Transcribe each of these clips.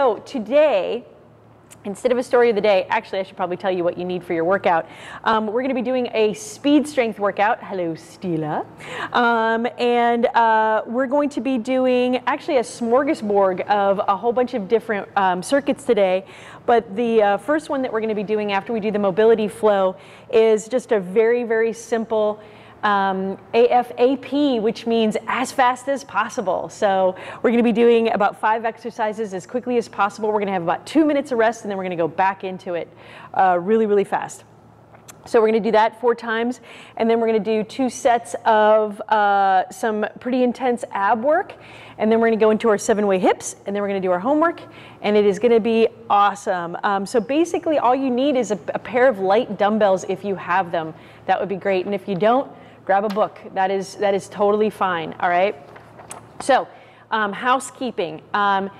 So today, instead of a story of the day, actually, I should probably tell you what you need for your workout. Um, we're going to be doing a speed strength workout. Hello, Stila. Um, and uh, we're going to be doing actually a smorgasbord of a whole bunch of different um, circuits today. But the uh, first one that we're going to be doing after we do the mobility flow is just a very, very simple um, AFAP, which means as fast as possible. So we're going to be doing about five exercises as quickly as possible. We're going to have about two minutes of rest, and then we're going to go back into it uh, really, really fast. So we're going to do that four times, and then we're going to do two sets of uh, some pretty intense ab work, and then we're going to go into our seven-way hips, and then we're going to do our homework, and it is going to be awesome. Um, so basically, all you need is a, a pair of light dumbbells if you have them. That would be great, and if you don't, grab a book. That is, that is totally fine, all right? So, um, housekeeping. Um,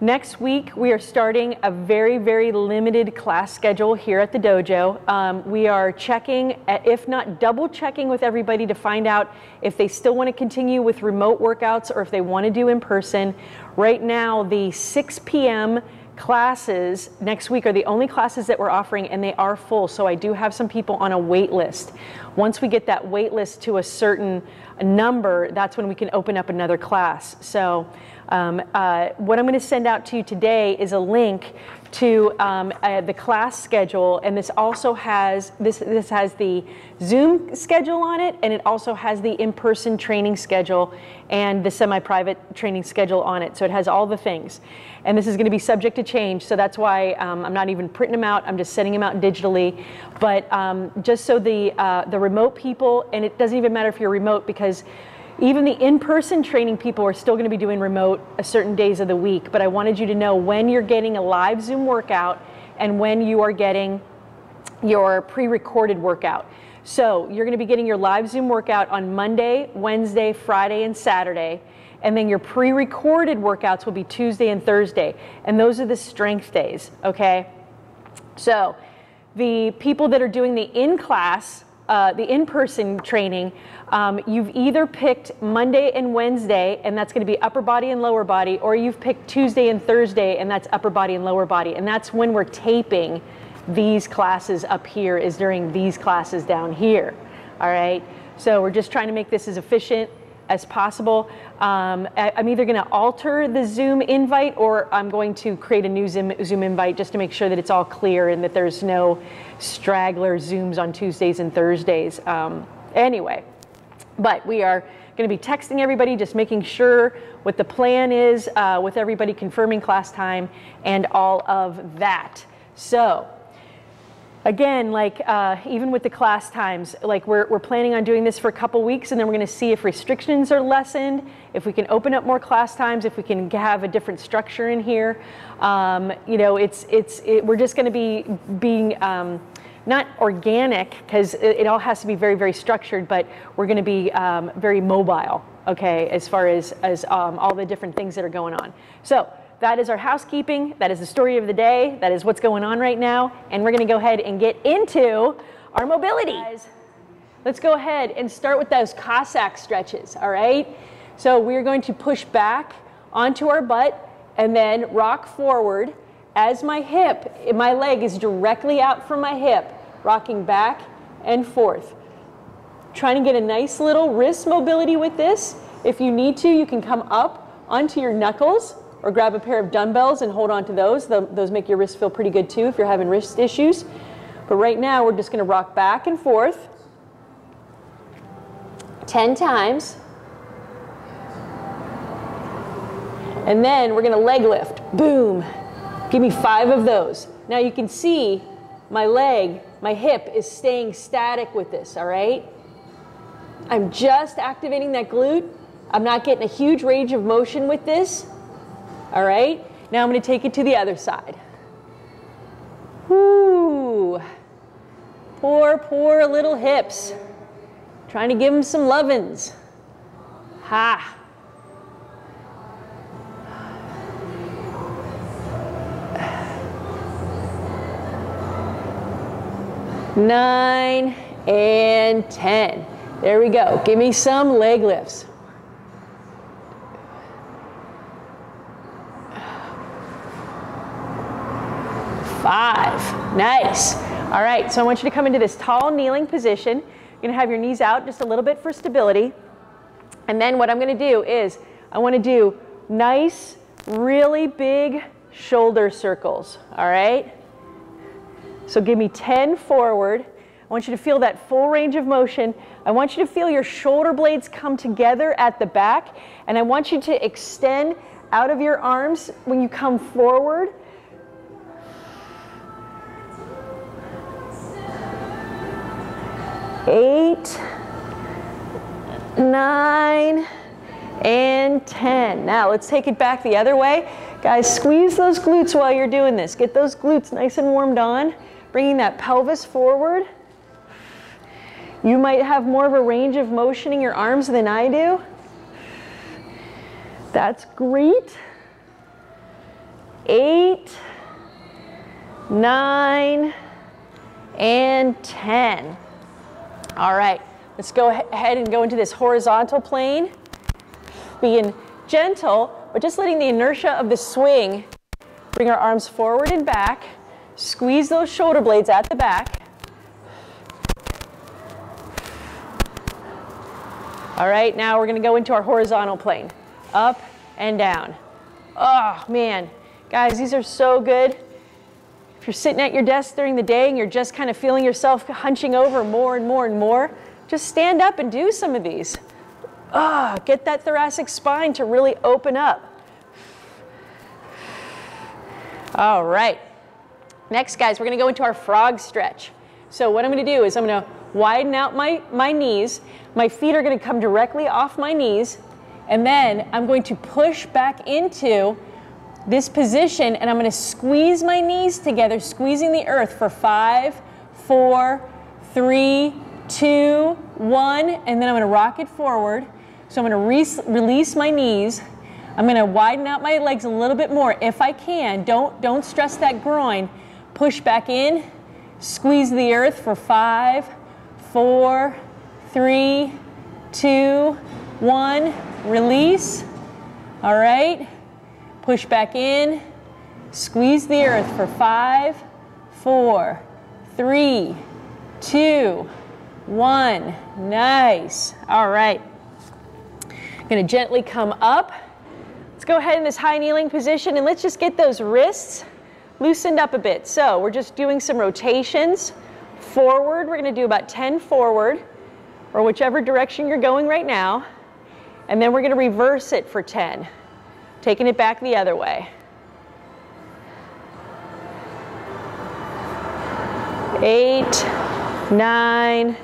next week, we are starting a very, very limited class schedule here at the dojo. Um, we are checking, if not double checking with everybody to find out if they still want to continue with remote workouts or if they want to do in person. Right now, the 6 p.m classes next week are the only classes that we're offering and they are full. So i do have some people on a wait list. Once we get that wait list to a certain number that's when we can open up another class. So um, uh, what i'm going to send out to you today is a link to um, uh, the class schedule, and this also has this this has the Zoom schedule on it, and it also has the in-person training schedule and the semi-private training schedule on it. So it has all the things, and this is going to be subject to change. So that's why um, I'm not even printing them out. I'm just sending them out digitally. But um, just so the uh, the remote people, and it doesn't even matter if you're remote because even the in-person training people are still going to be doing remote a certain days of the week, but I wanted you to know when you're getting a live Zoom workout and when you are getting your pre-recorded workout. So you're going to be getting your live Zoom workout on Monday, Wednesday, Friday, and Saturday. And then your pre-recorded workouts will be Tuesday and Thursday. And those are the strength days, okay? So the people that are doing the in-class uh, the in-person training, um, you've either picked Monday and Wednesday, and that's going to be upper body and lower body, or you've picked Tuesday and Thursday, and that's upper body and lower body. And that's when we're taping these classes up here is during these classes down here. All right. So we're just trying to make this as efficient as possible. Um, I, am either going to alter the Zoom invite or I'm going to create a new Zoom, Zoom invite just to make sure that it's all clear and that there's no straggler Zooms on Tuesdays and Thursdays. Um, anyway, but we are going to be texting everybody, just making sure what the plan is uh, with everybody confirming class time and all of that. So, again, like uh, even with the class times, like we're, we're planning on doing this for a couple weeks and then we're going to see if restrictions are lessened, if we can open up more class times, if we can have a different structure in here. Um, you know, it's, it's, it, we're just going to be being, um, not organic because it, it, all has to be very, very structured, but we're going to be um, very mobile, okay, as far as, as um, all the different things that are going on. So that is our housekeeping. That is the story of the day. That is what's going on right now. And we're going to go ahead and get into our mobility. Guys, Let's go ahead and start with those Cossack stretches, all right? So we're going to push back onto our butt and then rock forward as my hip, my leg is directly out from my hip, rocking back and forth. Trying to get a nice little wrist mobility with this. If you need to, you can come up onto your knuckles or grab a pair of dumbbells and hold on to those. Those make your wrists feel pretty good too if you're having wrist issues. But right now, we're just going to rock back and forth 10 times. And then we're going to leg lift. Boom. Give me five of those. Now you can see my leg, my hip is staying static with this, all right? I'm just activating that glute. I'm not getting a huge range of motion with this. All right, now I'm going to take it to the other side. Whoo! Poor, poor little hips. Trying to give them some lovin's. Ha! Nine and 10. There we go. Give me some leg lifts. five. Nice. All right, so I want you to come into this tall kneeling position. You're gonna have your knees out just a little bit for stability. And then what I'm gonna do is, I wanna do nice, really big shoulder circles, all right? So give me 10 forward. I want you to feel that full range of motion. I want you to feel your shoulder blades come together at the back, and I want you to extend out of your arms when you come forward. Eight, nine, and 10. Now let's take it back the other way. Guys, squeeze those glutes while you're doing this. Get those glutes nice and warmed on, bringing that pelvis forward. You might have more of a range of motion in your arms than I do. That's great. Eight, nine, and 10. All right, let's go ahead and go into this horizontal plane. Being gentle, but just letting the inertia of the swing bring our arms forward and back. Squeeze those shoulder blades at the back. All right, now we're gonna go into our horizontal plane. Up and down. Oh man, guys, these are so good. If you're sitting at your desk during the day and you're just kind of feeling yourself hunching over more and more and more, just stand up and do some of these. Ah, oh, get that thoracic spine to really open up. All right. Next, guys, we're gonna go into our frog stretch. So what I'm gonna do is I'm gonna widen out my, my knees. My feet are gonna come directly off my knees. And then I'm going to push back into this position and I'm gonna squeeze my knees together, squeezing the earth for five, four, three, two, one, and then I'm gonna rock it forward. So I'm gonna re release my knees. I'm gonna widen out my legs a little bit more if I can. Don't, don't stress that groin. Push back in, squeeze the earth for five, four, three, two, one, release. All right. Push back in. Squeeze the earth for five, four, three, two, one. Nice. All right. I'm Gonna gently come up. Let's go ahead in this high kneeling position and let's just get those wrists loosened up a bit. So we're just doing some rotations. Forward, we're gonna do about 10 forward or whichever direction you're going right now. And then we're gonna reverse it for 10 taking it back the other way. Eight, nine,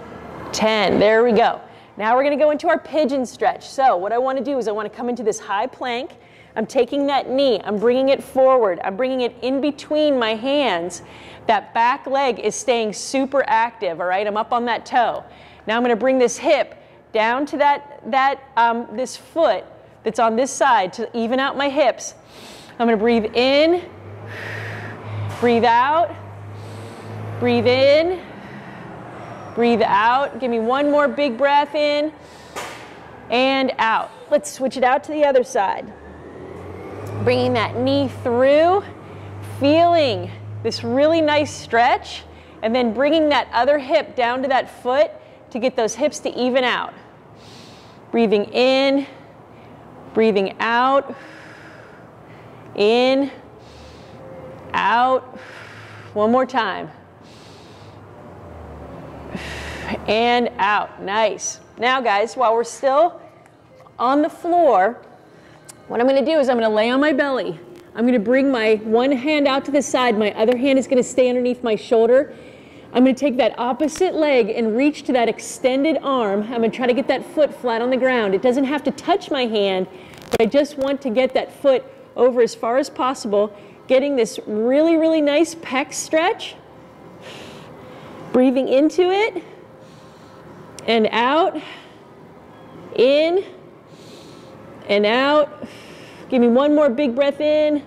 ten. There we go. Now we're going to go into our pigeon stretch. So what I want to do is I want to come into this high plank. I'm taking that knee, I'm bringing it forward, I'm bringing it in between my hands. That back leg is staying super active, all right? I'm up on that toe. Now I'm going to bring this hip down to that, that um, this foot that's on this side to even out my hips. I'm gonna breathe in, breathe out, breathe in, breathe out. Give me one more big breath in and out. Let's switch it out to the other side. Bringing that knee through, feeling this really nice stretch, and then bringing that other hip down to that foot to get those hips to even out. Breathing in, Breathing out, in, out. One more time. And out. Nice. Now, guys, while we're still on the floor, what I'm going to do is I'm going to lay on my belly. I'm going to bring my one hand out to the side. My other hand is going to stay underneath my shoulder. I'm going to take that opposite leg and reach to that extended arm. I'm going to try to get that foot flat on the ground. It doesn't have to touch my hand, but I just want to get that foot over as far as possible, getting this really, really nice pec stretch. Breathing into it and out, in and out. Give me one more big breath in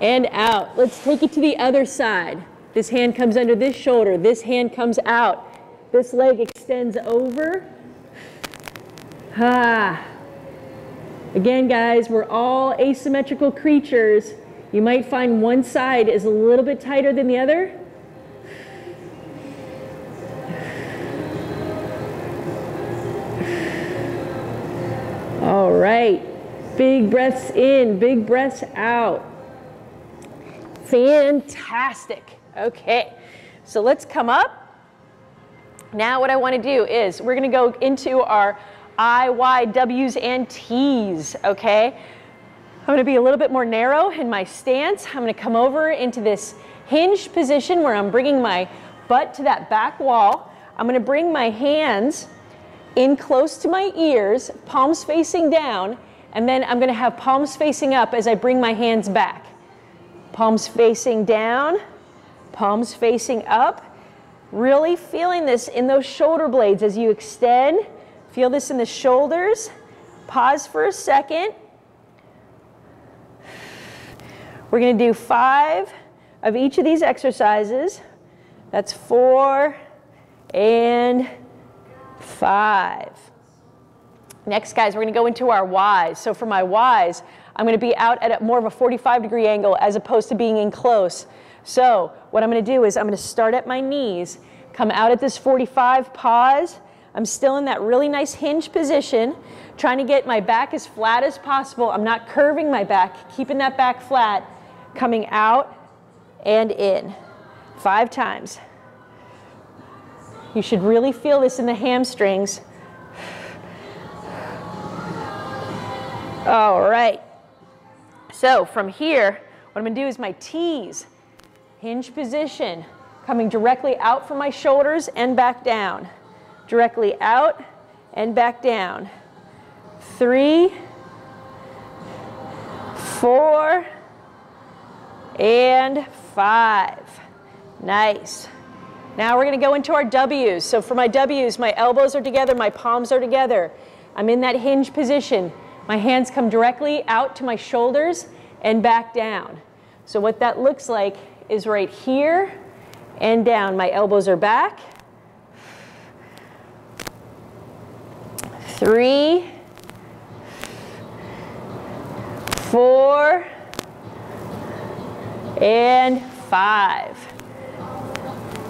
and out. Let's take it to the other side. This hand comes under this shoulder. This hand comes out. This leg extends over. Ah. Again, guys, we're all asymmetrical creatures. You might find one side is a little bit tighter than the other. All right. Big breaths in, big breaths out. Fantastic. Okay. So let's come up. Now what I want to do is we're going to go into our I, Y, W's, and T's, okay? I'm going to be a little bit more narrow in my stance. I'm going to come over into this hinged position where I'm bringing my butt to that back wall. I'm going to bring my hands in close to my ears, palms facing down, and then I'm going to have palms facing up as I bring my hands back. Palms facing down, palms facing up. Really feeling this in those shoulder blades as you extend. Feel this in the shoulders. Pause for a second. We're going to do five of each of these exercises. That's four and five. Next, guys, we're going to go into our Ys. So for my Ys, I'm going to be out at a, more of a 45 degree angle as opposed to being in close. So what I'm going to do is I'm going to start at my knees, come out at this 45, pause. I'm still in that really nice hinge position, trying to get my back as flat as possible. I'm not curving my back, keeping that back flat coming out and in five times. You should really feel this in the hamstrings. All right. So from here, what I'm to do is my T's, hinge position, coming directly out from my shoulders and back down. Directly out and back down. Three, four, and five. Nice. Now we're going to go into our W's. So for my W's, my elbows are together, my palms are together. I'm in that hinge position. My hands come directly out to my shoulders and back down. So what that looks like is right here and down. My elbows are back. Three, four, and five.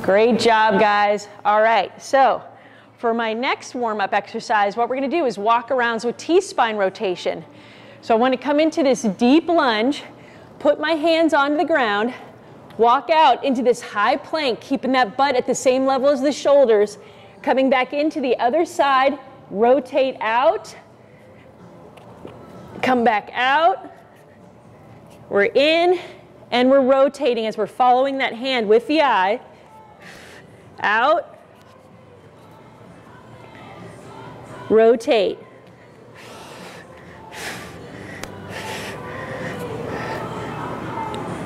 Great job, guys. All right, so for my next warm-up exercise, what we're gonna do is walk arounds with T-spine rotation. So I wanna come into this deep lunge, put my hands on the ground, walk out into this high plank, keeping that butt at the same level as the shoulders, coming back into the other side, rotate out, come back out, we're in, and we're rotating as we're following that hand with the eye. Out. Rotate.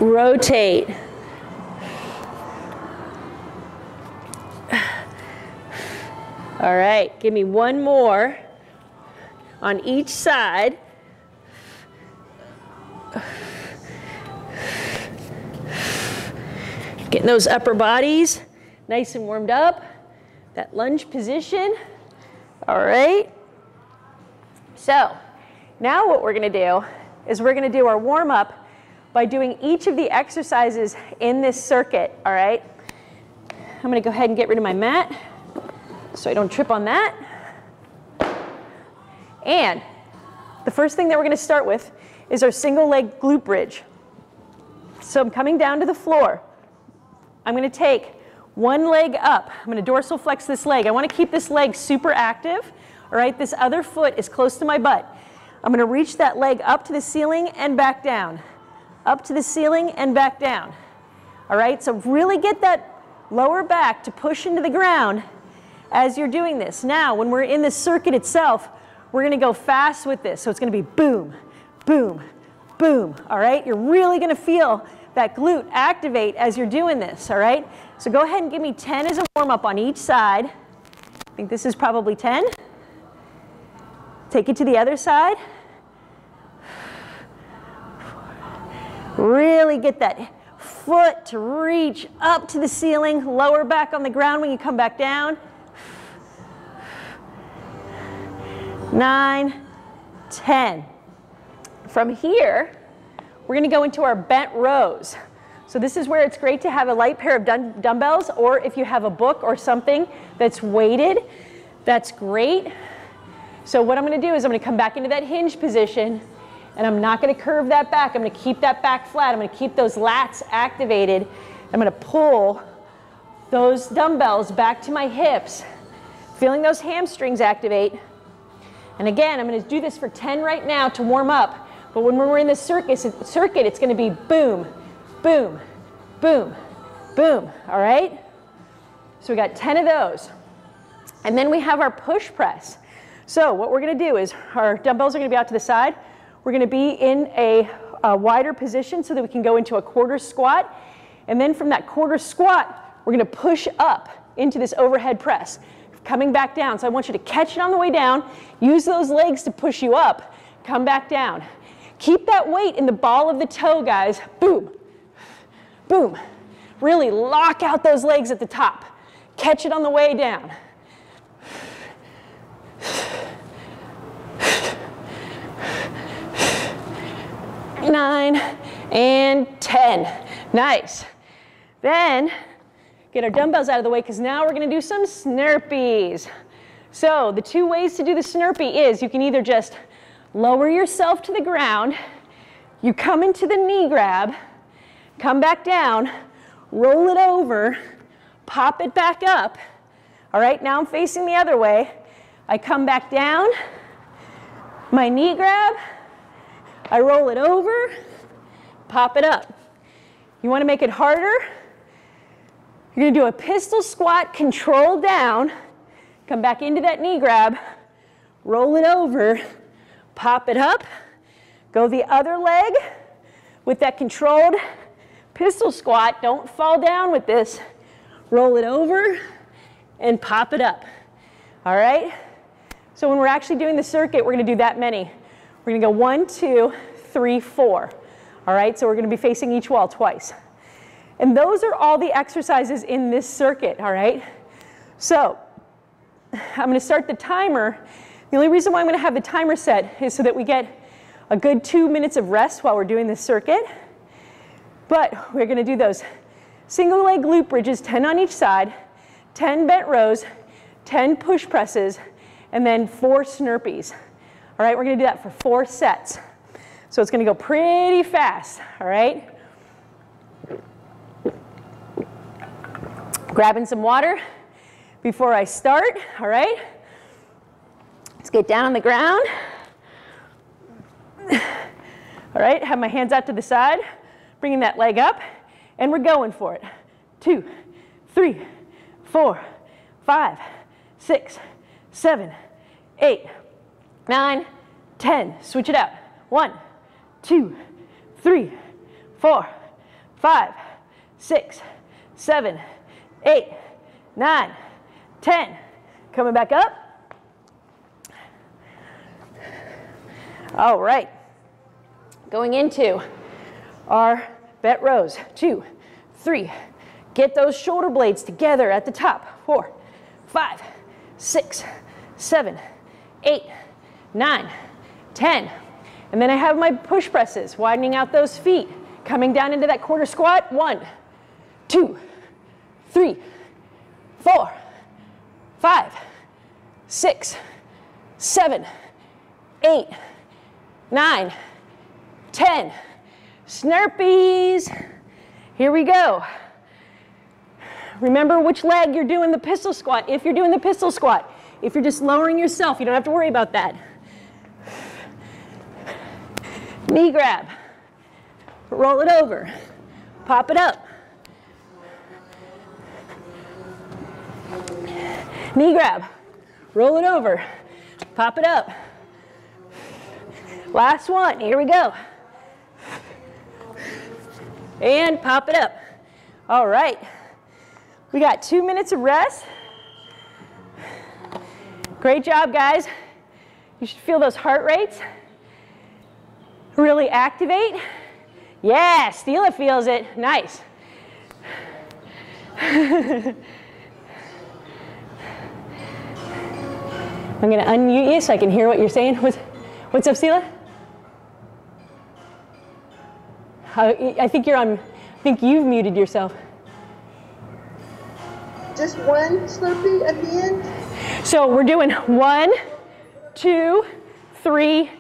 Rotate. All right, give me one more on each side. Getting those upper bodies nice and warmed up. That lunge position. All right. So now what we're going to do is we're going to do our warm up by doing each of the exercises in this circuit. All right. I'm going to go ahead and get rid of my mat so I don't trip on that. And the first thing that we're going to start with is our single leg glute bridge. So I'm coming down to the floor. I'm going to take one leg up. I'm going to dorsal flex this leg. I want to keep this leg super active. All right, this other foot is close to my butt. I'm going to reach that leg up to the ceiling and back down. Up to the ceiling and back down. All right, so really get that lower back to push into the ground as you're doing this. Now, when we're in the circuit itself, we're going to go fast with this. So it's going to be boom, boom, boom. All right, you're really going to feel that glute activate as you're doing this, all right? So go ahead and give me 10 as a warm up on each side. I think this is probably 10. Take it to the other side. Really get that foot to reach up to the ceiling, lower back on the ground when you come back down. Nine, ten. From here, we're gonna go into our bent rows. So this is where it's great to have a light pair of dum dumbbells or if you have a book or something that's weighted, that's great. So what I'm gonna do is I'm gonna come back into that hinge position and I'm not gonna curve that back. I'm gonna keep that back flat. I'm gonna keep those lats activated. I'm gonna pull those dumbbells back to my hips, feeling those hamstrings activate. And again, I'm gonna do this for 10 right now to warm up. But when we're in the circuit, circuit it's gonna be boom, boom, boom, boom, all right? So we got 10 of those. And then we have our push press. So what we're gonna do is our dumbbells are gonna be out to the side. We're gonna be in a, a wider position so that we can go into a quarter squat. And then from that quarter squat, we're gonna push up into this overhead press, coming back down. So I want you to catch it on the way down, use those legs to push you up, come back down. Keep that weight in the ball of the toe, guys. Boom, boom. Really lock out those legs at the top. Catch it on the way down. Nine and 10. Nice. Then get our dumbbells out of the way because now we're going to do some snurpees. So the two ways to do the snurpee is you can either just lower yourself to the ground, you come into the knee grab, come back down, roll it over, pop it back up. All right, now I'm facing the other way. I come back down, my knee grab, I roll it over, pop it up. You want to make it harder? You're to do a pistol squat, control down, come back into that knee grab, roll it over, pop it up, go the other leg with that controlled pistol squat. Don't fall down with this. Roll it over and pop it up. All right? So when we're actually doing the circuit, we're going to do that many. We're going to go one, two, three, four. All right? So we're going to be facing each wall twice. And those are all the exercises in this circuit, all right? So I'm going to start the timer the only reason why I'm going to have the timer set is so that we get a good two minutes of rest while we're doing this circuit. But we're going to do those single leg glute bridges, 10 on each side, 10 bent rows, 10 push presses, and then four snurpees. All right, we're going to do that for four sets. So it's going to go pretty fast, all right? Grabbing some water before I start, all right? Let's get down on the ground. All right, have my hands out to the side, bringing that leg up, and we're going for it. Two, three, four, five, six, seven, eight, nine, ten. Switch it out. One, two, three, four, five, six, seven, eight, nine, ten. Coming back up. All right. Going into our bent rows. Two, three. Get those shoulder blades together at the top. Four, five, six, seven, eight, nine, ten. And then I have my push presses, widening out those feet, coming down into that quarter squat. One, two, three, four, five, six, seven, eight, nine, ten. 10. Snurpees. Here we go. Remember which leg you're doing the pistol squat if you're doing the pistol squat. If you're just lowering yourself, you don't have to worry about that. Knee grab. Roll it over. Pop it up. Knee grab. Roll it over. Pop it up. Last one, here we go. And pop it up. All right. We got two minutes of rest. Great job, guys. You should feel those heart rates really activate. Yeah, Stila feels it. Nice. I'm going to unmute you so I can hear what you're saying. What's, what's up, Stila? I think you're on, I think you've muted yourself. Just one Slurpee at the end? So we're doing one, two, three,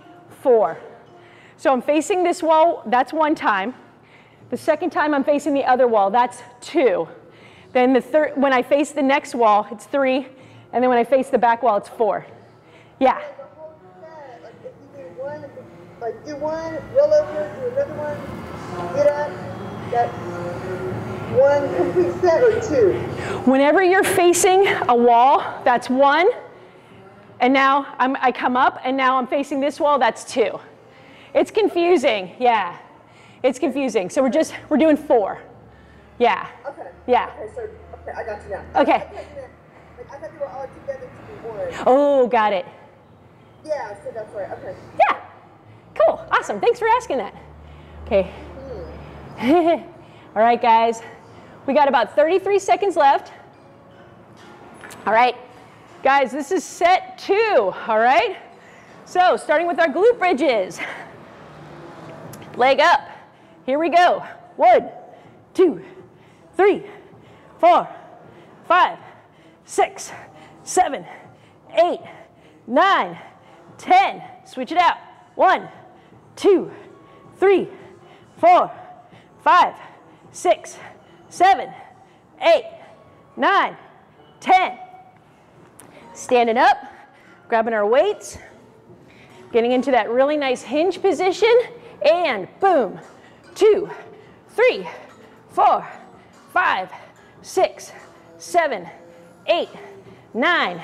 four. So I'm facing this wall, that's one time. The second time I'm facing the other wall, that's two. Then the third, when I face the next wall, it's three. And then when I face the back wall, it's four. Yeah. Like do one, like do one, roll over, do another one, get up, that's one complete set or two? Whenever you're facing a wall, that's one. And now I'm, I come up, and now I'm facing this wall, that's two. It's confusing, yeah. It's confusing. So we're just, we're doing four. Yeah. Okay. Yeah. Okay, so, okay, I got you now. Okay. I thought you meant- Like, I thought they were all together to be one. Oh, got it. Yeah, so that's right, okay. Yeah. Cool. Awesome. Thanks for asking that. Okay. All right, guys. We got about 33 seconds left. All right. Guys, this is set two. All right. So, starting with our glute bridges. Leg up. Here we go. One, two, three, four, five, six, seven, eight, nine, ten. Switch it out. One, two, three, four, five, six, seven, eight, nine, ten. Standing up, grabbing our weights, getting into that really nice hinge position, and boom, two, three, four, five, six, seven, eight, nine,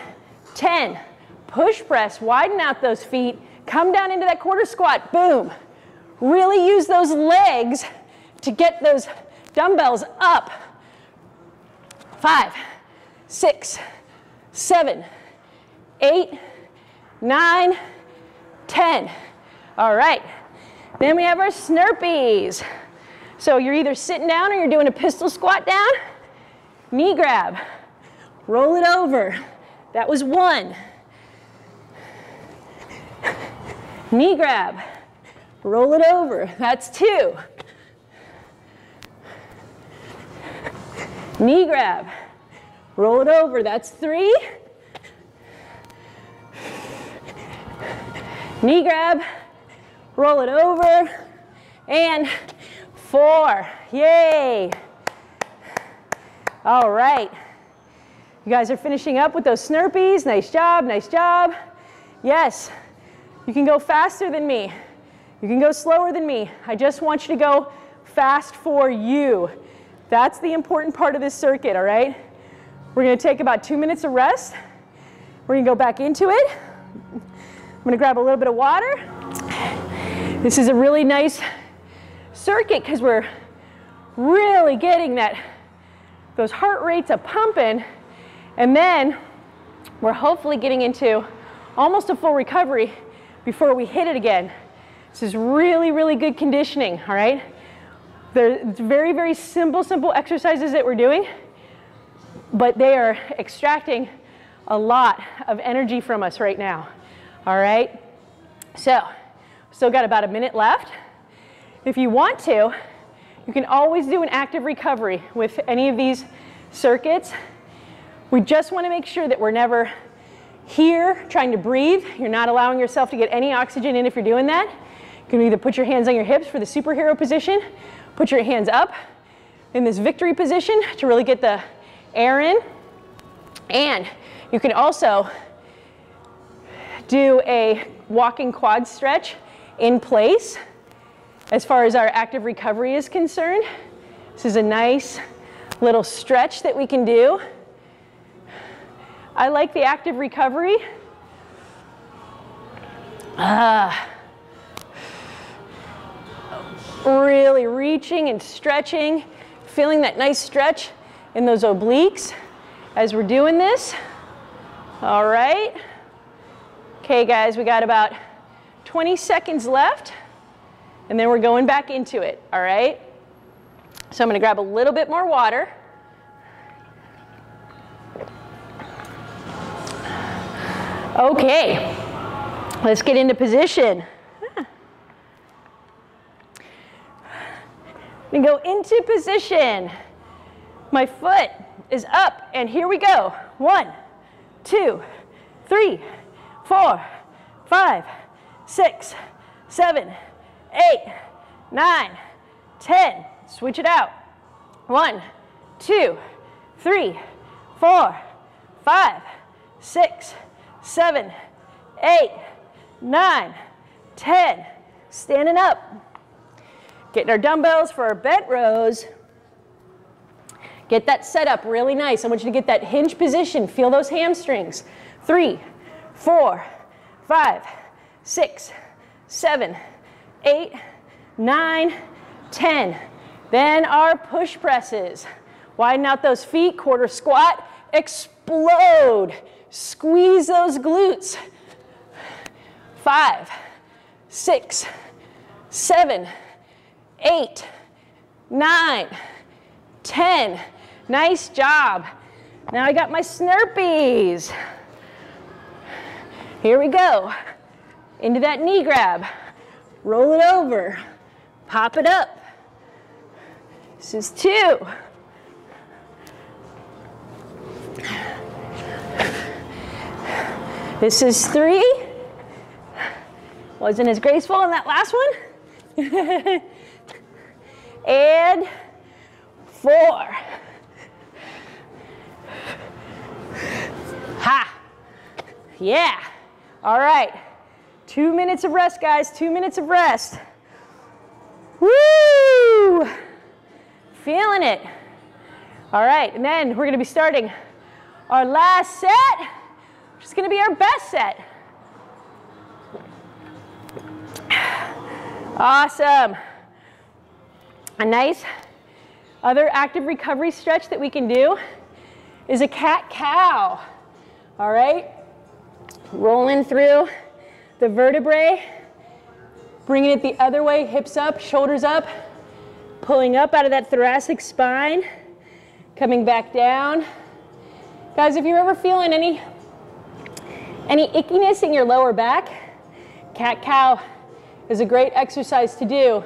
ten. Push press, widen out those feet, come down into that quarter squat, boom. Really use those legs to get those dumbbells up. Five, six, seven, eight, nine, ten. All right. Then we have our snurpees. So you're either sitting down or you're doing a pistol squat down. Knee grab. Roll it over. That was one. Knee grab. Roll it over. That's two. Knee grab. Roll it over. That's three. Knee grab. Roll it over. And four. Yay. All right. You guys are finishing up with those snurpees. Nice job, nice job. Yes, you can go faster than me. You can go slower than me. I just want you to go fast for you. That's the important part of this circuit, all right? We're gonna take about two minutes of rest. We're gonna go back into it. I'm gonna grab a little bit of water. This is a really nice circuit because we're really getting that those heart rates are pumping and then we're hopefully getting into almost a full recovery before we hit it again. This is really, really good conditioning, all right? They're very, very simple, simple exercises that we're doing, but they are extracting a lot of energy from us right now, all right? So, still got about a minute left. If you want to, you can always do an active recovery with any of these circuits. We just want to make sure that we're never here trying to breathe. You're not allowing yourself to get any oxygen in if you're doing that. You can either put your hands on your hips for the superhero position, put your hands up in this victory position to really get the air in. And you can also do a walking quad stretch in place as far as our active recovery is concerned. This is a nice little stretch that we can do. I like the active recovery. Ah. Really reaching and stretching, feeling that nice stretch in those obliques as we're doing this. All right. Okay, guys, we got about 20 seconds left, and then we're going back into it, all right? So I'm gonna grab a little bit more water. Okay, let's get into position. And go into position. My foot is up, and here we go. One, two, three, four, five, six, seven, eight, nine, ten. Switch it out. One, two, three, four, five, six, seven, eight, nine, ten. Standing up. Getting our dumbbells for our bent rows. Get that set up really nice. I want you to get that hinge position. Feel those hamstrings. Three, four, five, six, seven, eight, nine, ten. Then our push presses. Widen out those feet, quarter squat, explode. Squeeze those glutes. Five, six, seven, eight, nine, ten. Nice job. Now I got my Snurpees. Here we go. Into that knee grab. Roll it over. Pop it up. This is two. This is three. Wasn't as graceful in that last one. and four. Ha! Yeah. All right. Two minutes of rest, guys. Two minutes of rest. Woo! Feeling it. All right, and then we're gonna be starting our last set, which is gonna be our best set. Awesome. A nice other active recovery stretch that we can do is a cat-cow. All right? Rolling through the vertebrae, bringing it the other way, hips up, shoulders up, pulling up out of that thoracic spine, coming back down. Guys, if you're ever feeling any, any ickiness in your lower back, cat-cow is a great exercise to do.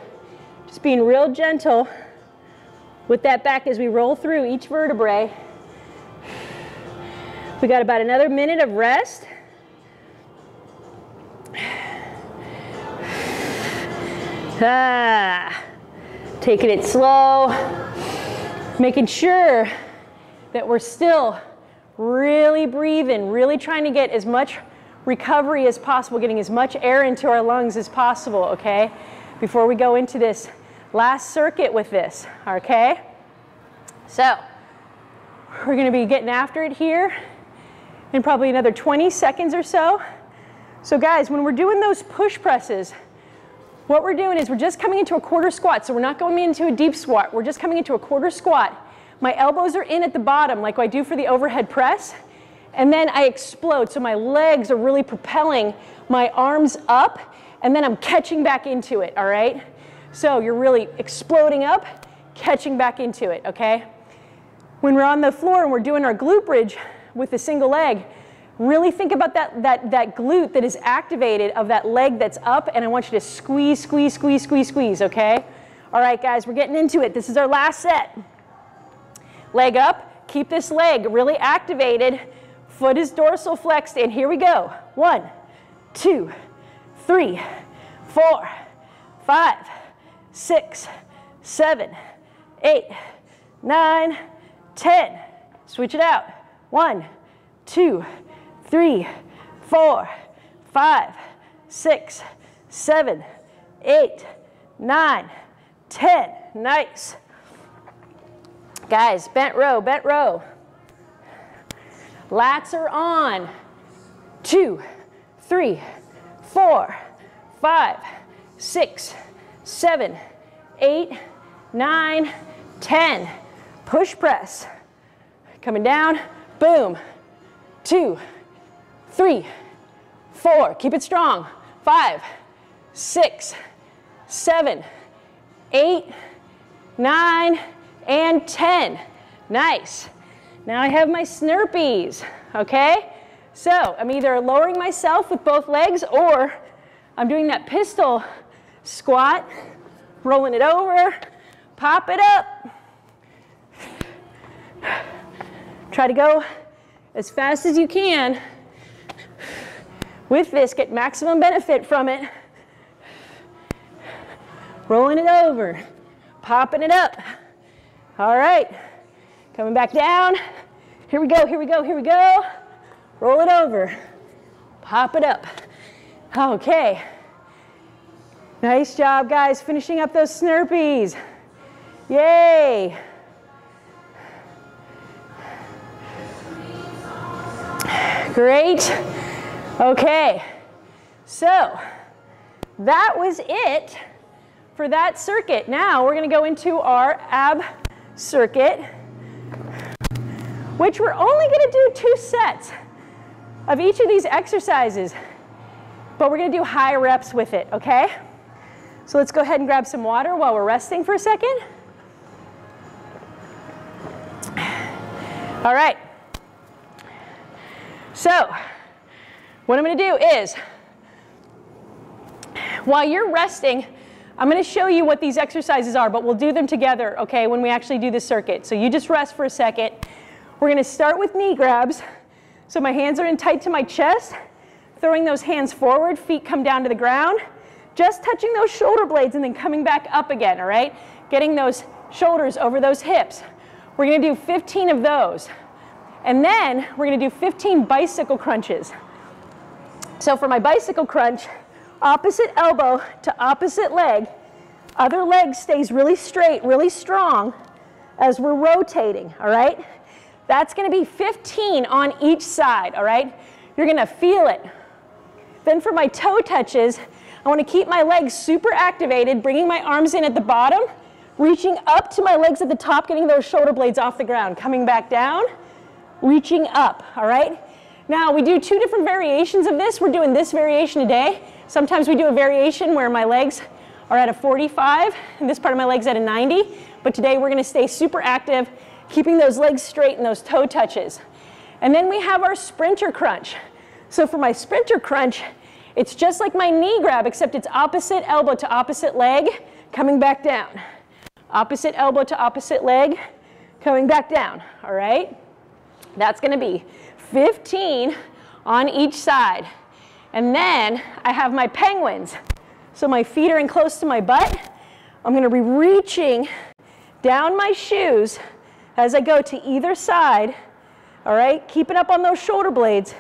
Just being real gentle with that back as we roll through each vertebrae. We got about another minute of rest. Ah, taking it slow, making sure that we're still really breathing, really trying to get as much recovery as possible, getting as much air into our lungs as possible, okay? Before we go into this last circuit with this, okay? So, we're gonna be getting after it here in probably another 20 seconds or so. So guys, when we're doing those push presses, what we're doing is we're just coming into a quarter squat. So we're not going into a deep squat. We're just coming into a quarter squat. My elbows are in at the bottom like I do for the overhead press. And then I explode. So my legs are really propelling my arms up and then I'm catching back into it, all right? So you're really exploding up, catching back into it, okay? When we're on the floor and we're doing our glute bridge with a single leg, really think about that, that, that glute that is activated of that leg that's up and I want you to squeeze, squeeze, squeeze, squeeze, squeeze, okay? All right, guys, we're getting into it. This is our last set. Leg up, keep this leg really activated. Foot is dorsal flexed, and here we go. One, two, three, four, five, six, seven, eight, nine, ten. Switch it out. One, two, three, four, five, six, seven, eight, nine, ten. Nice. Guys, bent row, bent row. Lats are on. Two, three, four, five, six, seven, eight, nine, ten. Push press. Coming down, boom. Two, three, four. Keep it strong. Five, six, seven, eight, nine, and 10. Nice. Now I have my Snurpees, okay? So I'm either lowering myself with both legs or I'm doing that pistol squat, rolling it over, Pop it up. Try to go as fast as you can. With this, get maximum benefit from it. Rolling it over, popping it up. All right, coming back down. Here we go, here we go, here we go. Roll it over, pop it up. Okay. Nice job, guys, finishing up those Snurpees. Yay. Great. Okay. So that was it for that circuit. Now we're going to go into our ab circuit, which we're only going to do two sets of each of these exercises, but we're going to do high reps with it, okay? So let's go ahead and grab some water while we're resting for a second. All right. So, what I'm going to do is, while you're resting, I'm going to show you what these exercises are, but we'll do them together, okay, when we actually do the circuit. So you just rest for a second. We're going to start with knee grabs. So my hands are in tight to my chest, throwing those hands forward, feet come down to the ground, just touching those shoulder blades and then coming back up again, all right? Getting those shoulders over those hips. We're to do 15 of those. And then we're to do 15 bicycle crunches. So for my bicycle crunch, opposite elbow to opposite leg, other leg stays really straight, really strong as we're rotating, all right? That's gonna be 15 on each side, all right? You're gonna feel it. Then for my toe touches, I wanna keep my legs super activated, bringing my arms in at the bottom, reaching up to my legs at the top, getting those shoulder blades off the ground, coming back down, reaching up, all right? Now, we do two different variations of this. We're doing this variation today. Sometimes we do a variation where my legs are at a 45 and this part of my leg's at a 90. But today we're gonna stay super active, keeping those legs straight and those toe touches. And then we have our sprinter crunch. So for my sprinter crunch, it's just like my knee grab, except it's opposite elbow to opposite leg, coming back down. Opposite elbow to opposite leg, coming back down, all right? That's gonna be 15 on each side. And then I have my penguins. So my feet are in close to my butt. I'm gonna be reaching down my shoes as I go to either side, all right? Keeping up on those shoulder blades.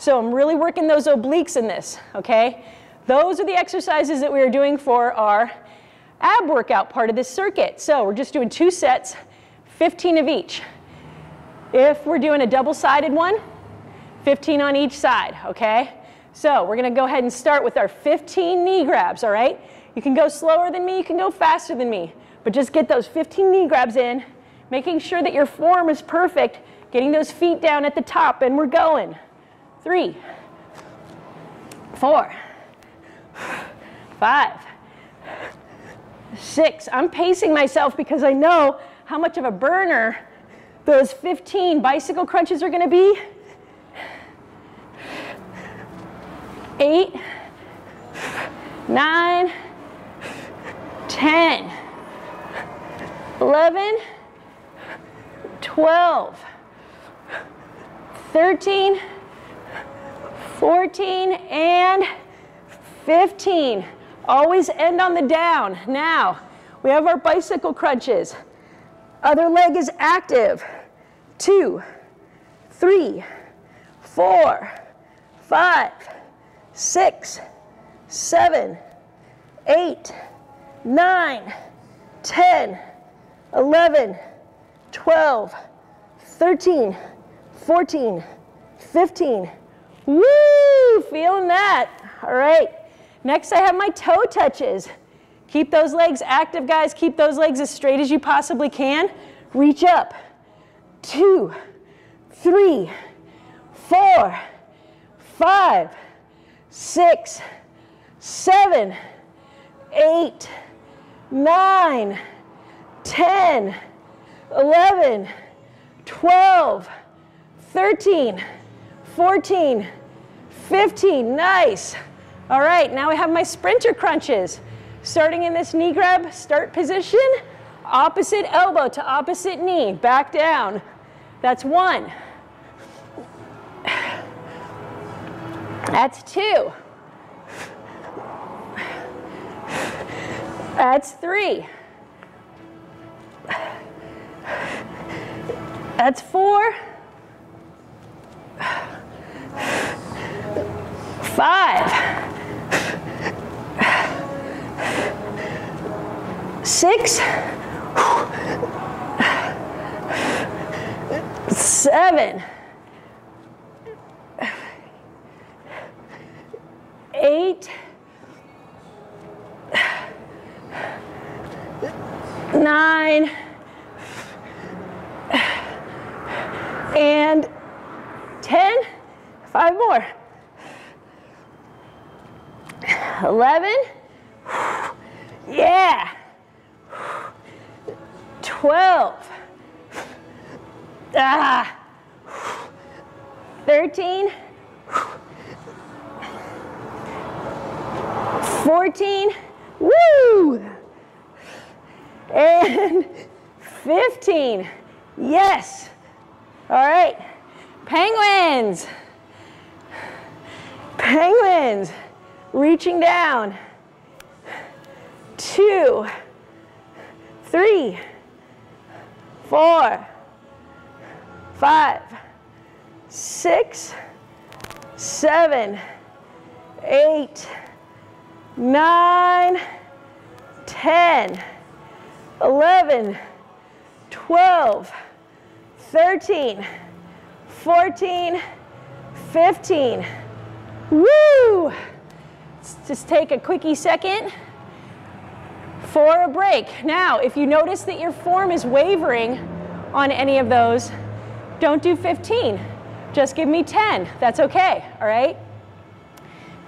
So I'm really working those obliques in this, okay? Those are the exercises that we are doing for our ab workout part of this circuit. So we're just doing two sets, 15 of each. If we're doing a double-sided one, 15 on each side, okay? So we're gonna go ahead and start with our 15 knee grabs, all right? You can go slower than me, you can go faster than me, but just get those 15 knee grabs in, making sure that your form is perfect, getting those feet down at the top, and we're going. Three, four, five, six. I'm pacing myself because I know how much of a burner those 15 bicycle crunches are going to be. Eight, nine, 10, 11, 12, 13, 14, and 15. Always end on the down. Now, we have our bicycle crunches. Other leg is active. Two, three, four, five, six, seven, eight, nine, 10, 11, 12, 13, 14, 15. Woo! Feeling that. All right. Next, I have my toe touches. Keep those legs active, guys. Keep those legs as straight as you possibly can. Reach up. Two, three, four, five, six, seven, eight, nine, 10, 11, 12, 13, 14, 15. Nice. All right, now I have my sprinter crunches. Starting in this knee grab start position, Opposite elbow to opposite knee, back down. That's one. That's two. That's three. That's four. Five. Six. Seven. Eight. Nine. And 10. Five more. 11. Yeah. 12. Ah. 13. 14. Woo! And 15. Yes. All right. Penguins. Penguins. Reaching down. Two, three, four, five, six, seven, eight, nine, ten, eleven, twelve, thirteen, fourteen, fifteen. Woo! Let's just take a quickie second for a break. Now, if you notice that your form is wavering on any of those, don't do 15. Just give me 10. That's okay, all right?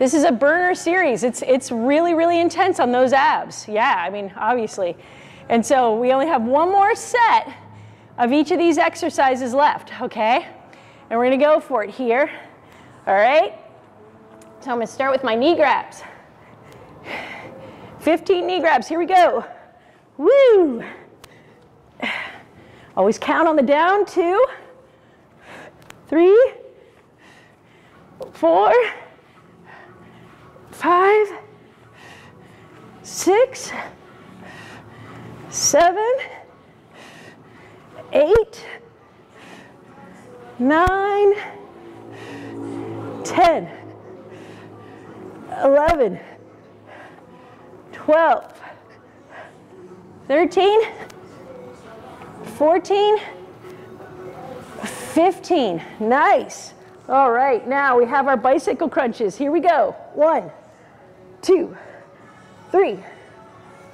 This is a burner series. It's, it's really, really intense on those abs. Yeah, I mean, obviously. And so we only have one more set of each of these exercises left, okay? And we're gonna go for it here, all right? So I'm gonna start with my knee grabs. 15 knee grabs, here we go. Woo! Always count on the down, two, three, four, five, six, seven, eight, nine, ten, eleven. 12, 13, 14, 15. Nice. All right, now we have our bicycle crunches. Here we go. One, two, three,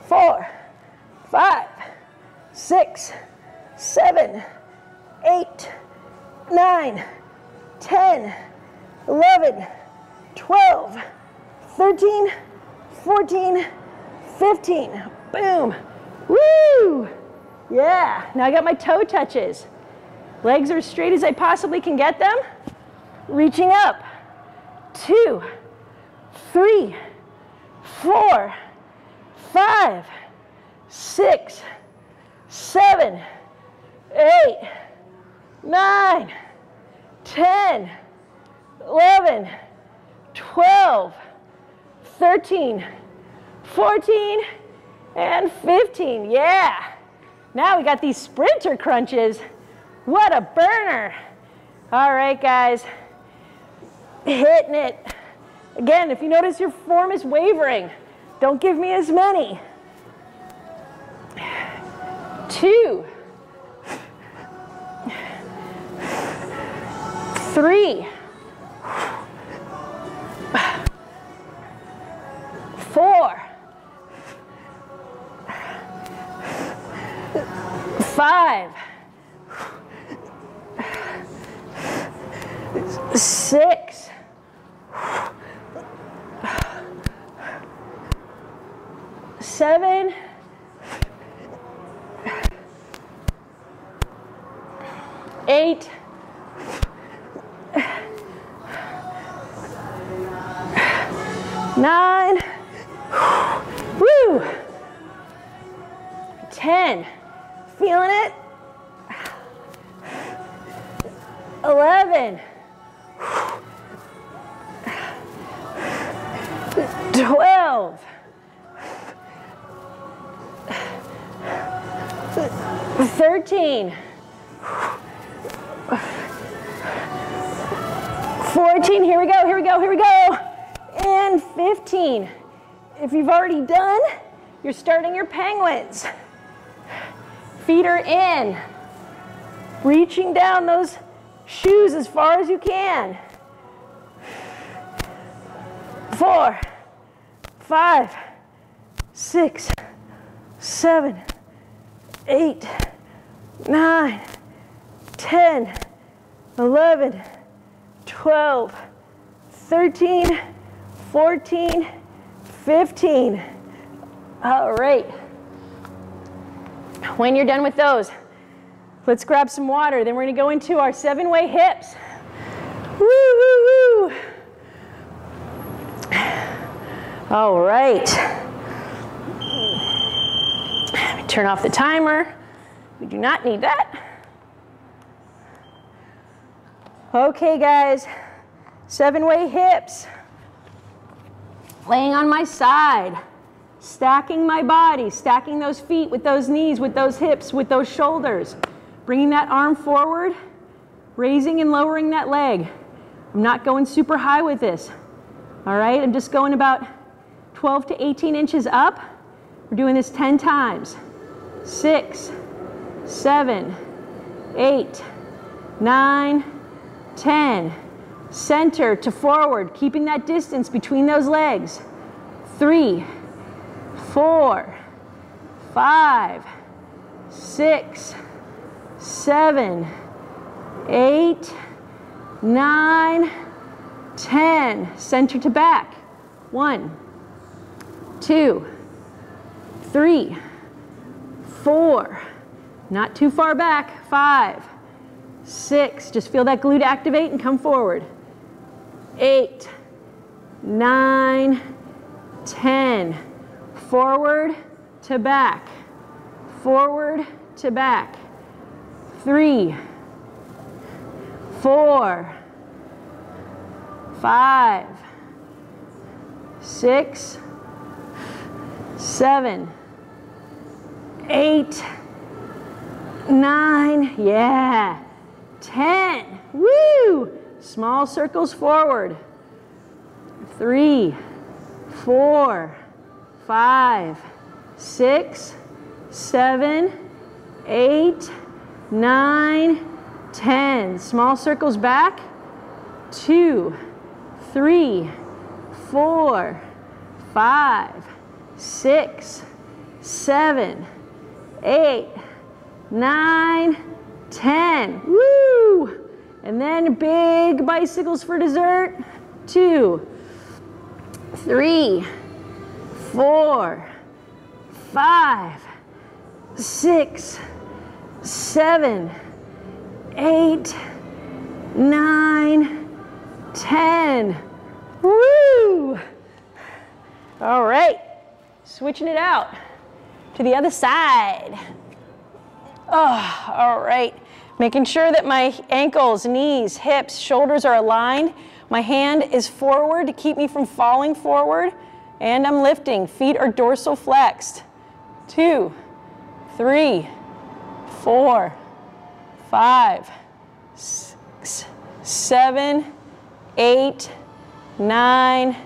four, five, six, seven, eight, nine, 10, 11, 12, 13, 14, 15. Boom. Woo! Yeah. Now I got my toe touches. Legs are straight as I possibly can get them. Reaching up. Two, three, four, five, six, seven, eight, nine, ten, eleven, twelve, thirteen. 14, and 15. Yeah. Now we got these sprinter crunches. What a burner. All right, guys. Hitting it. Again, if you notice your form is wavering, don't give me as many. Two. Three. Four. five, six, seven, eight, nine, woo, ten. feeling it? 11. 12. 13. 14, here we go, here we go, here we go. And 15. If you've already done, you're starting your penguins. Feet are in. Reaching down those shoes as far as you can. Four, five, six, seven, eight, nine, 10, 11, 12, 13, 14, 15. All right. When you're done with those, let's grab some water. Then we're to go into our seven way hips. Woo, woo, woo. All right. Turn off the timer. We do not need that. Okay, guys. Seven way hips. Laying on my side. Stacking my body, stacking those feet with those knees, with those hips, with those shoulders. Bringing that arm forward, raising and lowering that leg. I'm not going super high with this. All right, I'm just going about 12 to 18 inches up. We're doing this 10 times. Six, seven, eight, nine, 10. Center to forward, keeping that distance between those legs. Three, four, five, six, seven, eight, nine, ten. Center to back. One, two, three, four, not too far back. Five, six, just feel that glute activate and come forward. Eight, nine, ten forward to back, forward to back. Three, four, five, six, seven, eight, nine, yeah, ten. Woo! Small circles forward. Three, four, five, six, seven, eight, nine, ten. Small circles back. Two, three, four, five, six, seven, eight, nine, ten. Woo! And then big bicycles for dessert. Two, three, four, five, six, seven, eight, nine, ten. Woo! All right, switching it out to the other side. Oh, all right. Making sure that my ankles, knees, hips, shoulders are aligned. My hand is forward to keep me from falling forward. And I'm lifting. Feet are dorsal flexed. Two, three, four, five, six, seven, eight, nine,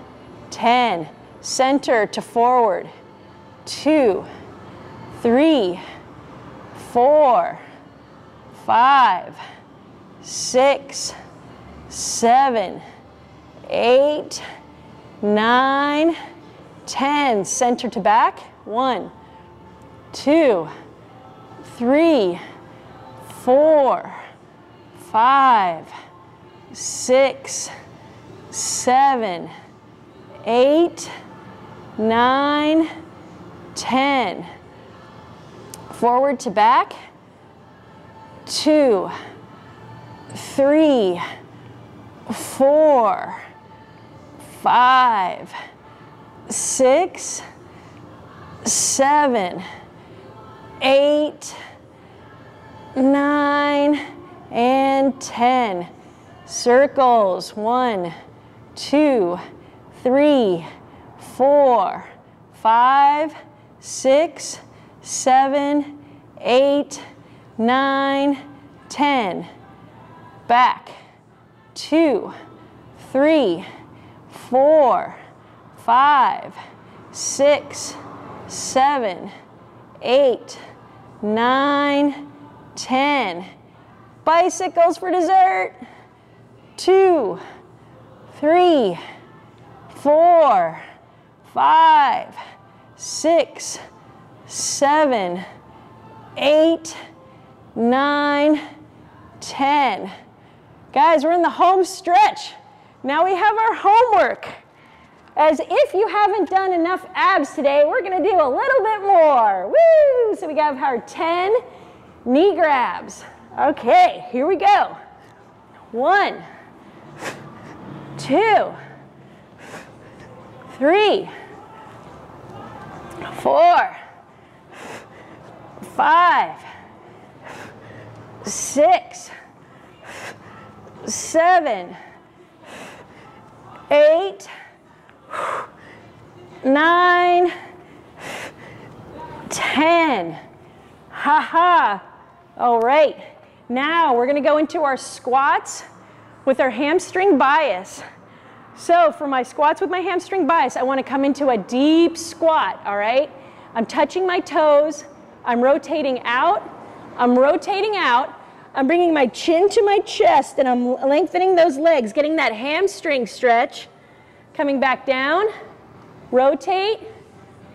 ten. Center to forward. Two, three, four, five, six, seven, eight, nine, 10, center to back. One, two, three, four, five, six, seven, eight, nine, ten. Forward to back. Two, three, four, five, six, seven, eight, nine, and 10. Circles, one, two, three, four, five, six, seven, eight, nine, 10. Back, two, three, four, five, six, seven, eight, nine, 10. Bicycles for dessert. Two, three, four, five, six, seven, eight, nine, 10. Guys, we're in the home stretch. Now we have our homework. As if you haven't done enough abs today, we're gonna do a little bit more. Woo! So we have our 10 knee grabs. Okay, here we go. One, two, three, four, five, six, seven, eight, nine, ten. Ha ha. All right. Now we're going to go into our squats with our hamstring bias. So for my squats with my hamstring bias, I want to come into a deep squat, all right? I'm touching my toes. I'm rotating out. I'm rotating out. I'm bringing my chin to my chest and I'm lengthening those legs, getting that hamstring stretch. Coming back down. Rotate,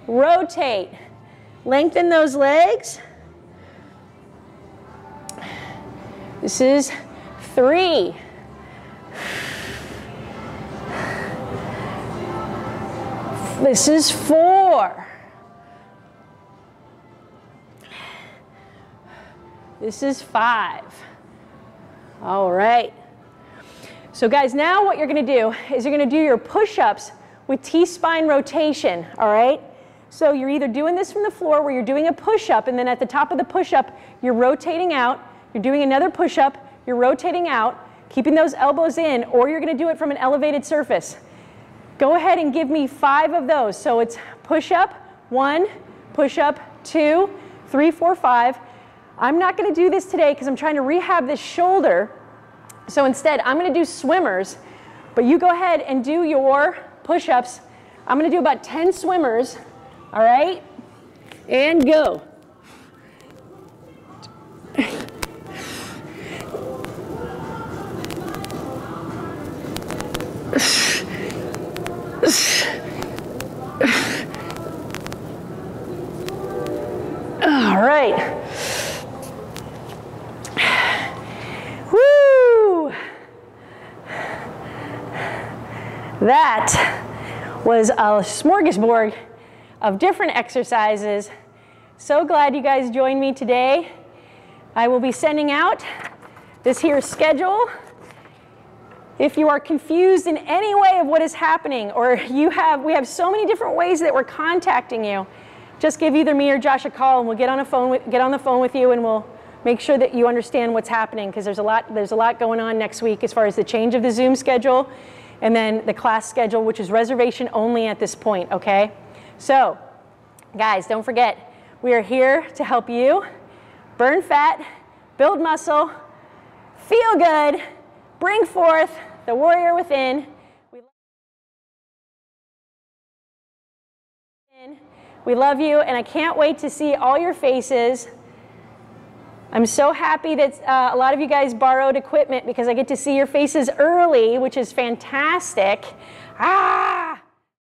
rotate. Lengthen those legs. This is three. This is four. This is five. All right. So guys, now what you're gonna do is you're gonna do your push-ups with T-spine rotation, all right? So you're either doing this from the floor where you're doing a push-up and then at the top of the push-up, you're rotating out, you're doing another push-up, you're rotating out, keeping those elbows in, or you're gonna do it from an elevated surface. Go ahead and give me five of those. So it's push-up, one, push-up, two, three, four, five. I'm not gonna do this today because I'm trying to rehab this shoulder. So instead, I'm gonna do swimmers, but you go ahead and do your push-ups. I'm gonna do about 10 swimmers, all right? And go. All right. Woo! That was a smorgasbord of different exercises. So glad you guys joined me today. I will be sending out this here schedule. If you are confused in any way of what is happening, or you have, we have so many different ways that we're contacting you, just give either me or Josh a call and we'll get on, a phone with, get on the phone with you and we'll make sure that you understand what's happening because there's a lot there's a lot going on next week as far as the change of the Zoom schedule and then the class schedule which is reservation only at this point, okay? So, guys, don't forget we are here to help you burn fat, build muscle, feel good, bring forth the warrior within. We love you, and I can't wait to see all your faces. I'm so happy that uh, a lot of you guys borrowed equipment because I get to see your faces early, which is fantastic. Ah!